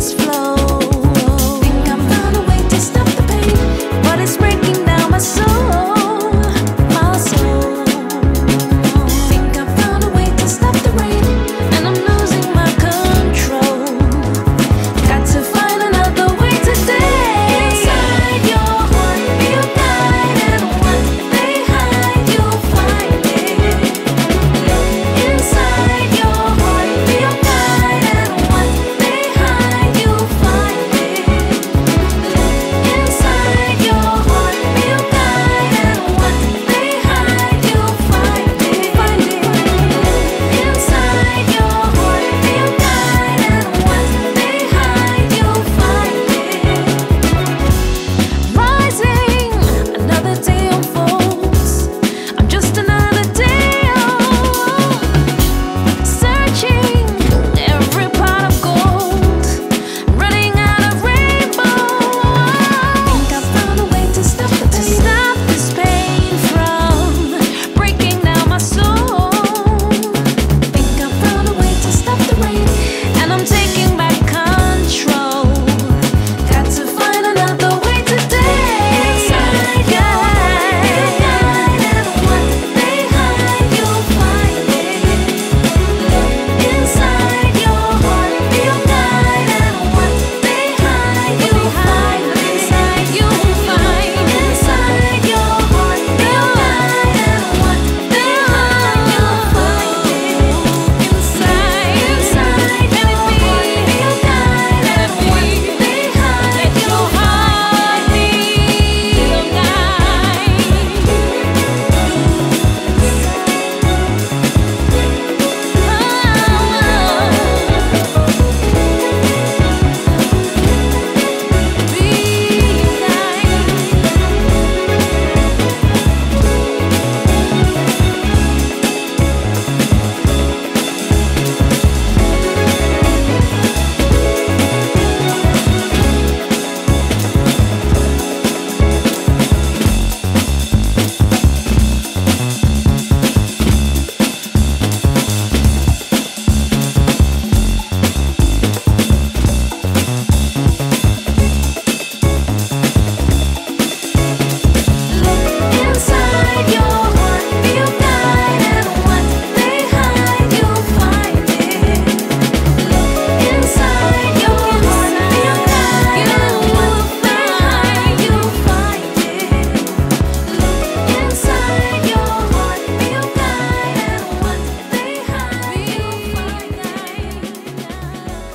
is flow.